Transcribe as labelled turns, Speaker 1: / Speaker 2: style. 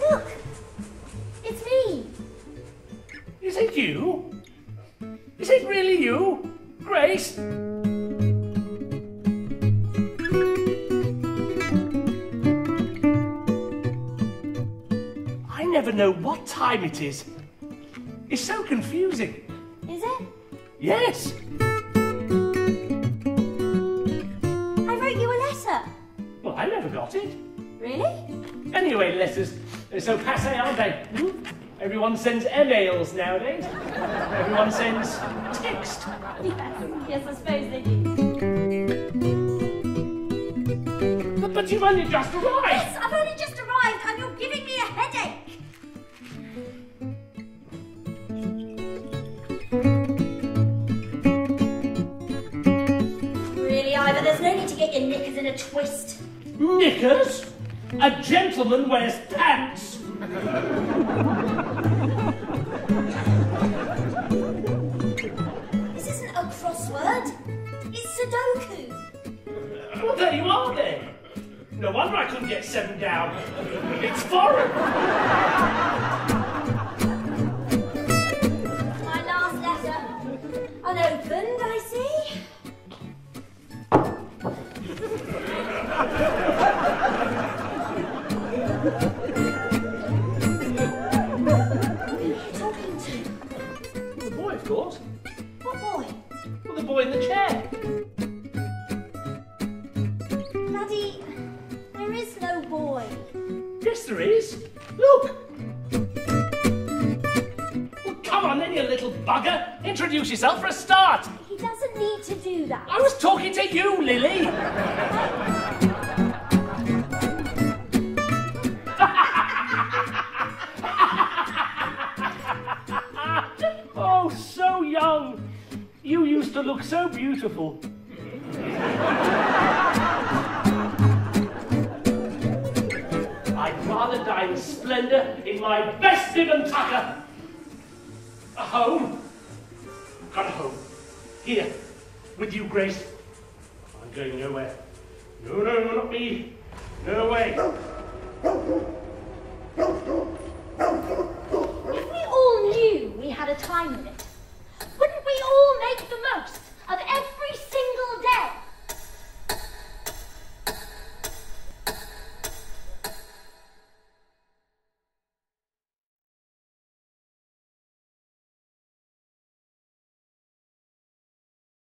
Speaker 1: Look! It's me!
Speaker 2: Is it you? Is it really you? Grace? I never know what time it is. It's so confusing.
Speaker 1: Is it?
Speaker 2: Yes.
Speaker 1: I
Speaker 2: never got it.
Speaker 1: Really?
Speaker 2: Anyway, letters are so passe, aren't they? Hmm? Everyone sends emails nowadays. Everyone sends text.
Speaker 1: Yes, yes, I suppose they do.
Speaker 2: But, but you've only just arrived.
Speaker 1: Yes, I've only just arrived and you're giving me a headache. Really, Ivor, there's no need to get your knickers in a twist.
Speaker 2: Knickers? A gentleman wears pants.
Speaker 1: This isn't a crossword. It's Sudoku.
Speaker 2: Well, there you are then. No wonder I couldn't get seven down. It's foreign.
Speaker 1: Who are you talking to?
Speaker 2: The boy, of course.
Speaker 1: What boy?
Speaker 2: Well, the boy in the chair.
Speaker 1: Bloody. There is no boy.
Speaker 2: Yes, there is. Look. Well, come on then, you little bugger. Introduce yourself for a start.
Speaker 1: He doesn't need to do that.
Speaker 2: I was talking to you, Lily. to look so beautiful. I'd rather die in splendor in my best bib and tucker. A home. Got a home. Here, with you, Grace. I'm going nowhere. No, no, not me. No way.